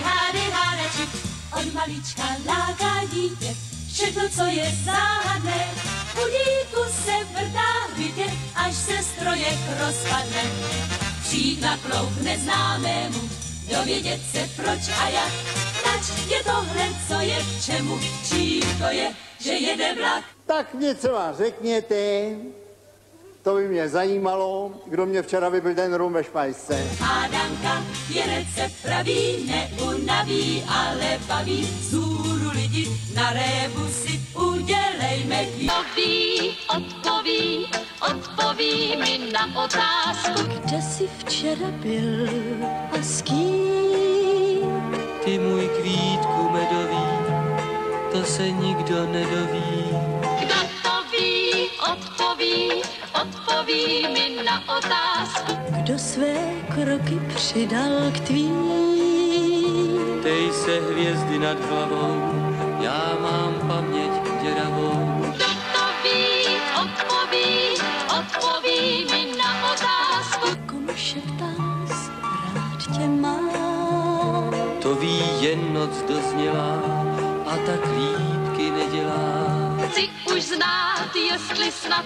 hádej, hádej, hádači. Od malička láká dítě, všechno, co je záhadné. Budíku se vrtá hvětě, až se strojek rozpadne. Přijít na klouk neznámému, dovědět se proč a jak. Nač je tohle, co je k čemu, čím to je, že jede vlak. Tak něco vám řekněte, to by mě zajímalo, kdo mě včera vybil ten rum ve špajsce. Hádanka je recept pravý, neunaví, ale baví. Zůru lidi na rebusy udělejme chvíli. Odpoví, odpoví, odpoví mi na otázku. Kde jsi včera byl a s kým? Ty můj kvítku medový, to se nikdo nedoví. Kdo odpoví mi na otázku. Kdo své kroky přidal k tvým? Tej se hvězdy nad hlavou, já mám paměť děravou. Kdo to ví, odpoví, odpoví mi na otázku. Komu šeptás, rád tě mám. To ví jen noc doznělá a tak lípky nedělá. Chci už znát, jestli snad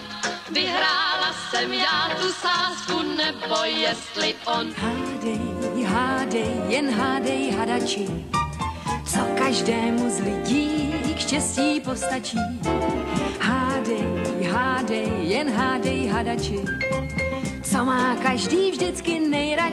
vyhrála jsem já tu sázku, nebo jestli on. Hádej, hádej, jen hádej hadači, co každému z lidí k štěstí postačí. Hádej, hádej, jen hádej hadači, co má každý vždycky nejradši.